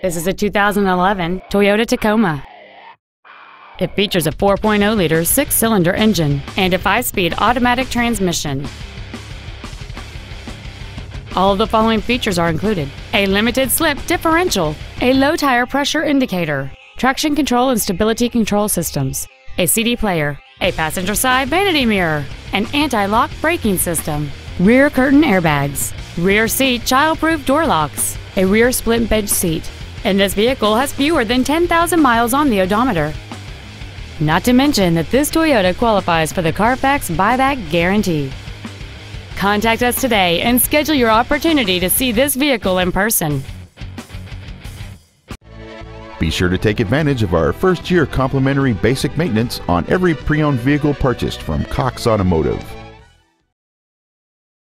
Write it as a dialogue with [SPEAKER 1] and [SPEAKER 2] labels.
[SPEAKER 1] This is a 2011 Toyota Tacoma. It features a 4.0-liter six-cylinder engine and a five-speed automatic transmission. All of the following features are included. A limited slip differential, a low tire pressure indicator, traction control and stability control systems, a CD player, a passenger side vanity mirror, an anti-lock braking system, rear curtain airbags, rear seat child-proof door locks, a rear split bench seat, and this vehicle has fewer than 10,000 miles on the odometer. Not to mention that this Toyota qualifies for the Carfax buyback guarantee. Contact us today and schedule your opportunity to see this vehicle in person.
[SPEAKER 2] Be sure to take advantage of our first year complimentary basic maintenance on every pre owned vehicle purchased from Cox Automotive.